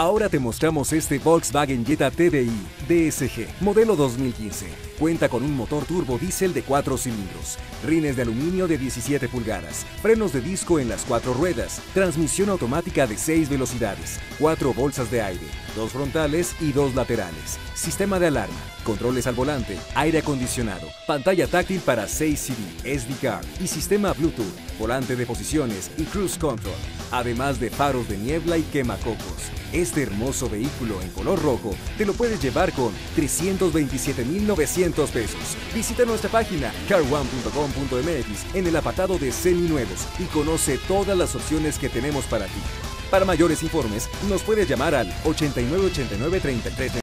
Ahora te mostramos este Volkswagen Jetta TDI DSG, modelo 2015. Cuenta con un motor turbo diésel de 4 cilindros, rines de aluminio de 17 pulgadas, frenos de disco en las cuatro ruedas, transmisión automática de 6 velocidades, 4 bolsas de aire, dos frontales y dos laterales, sistema de alarma, controles al volante, aire acondicionado, pantalla táctil para 6 CD, SD card y sistema Bluetooth, volante de posiciones y cruise control, además de faros de niebla y quemacocos. Este hermoso vehículo en color rojo te lo puedes llevar con 327.900 pesos. Visita nuestra página carone.com.mx en el apartado de seminuevos y conoce todas las opciones que tenemos para ti. Para mayores informes, nos puedes llamar al 8989 33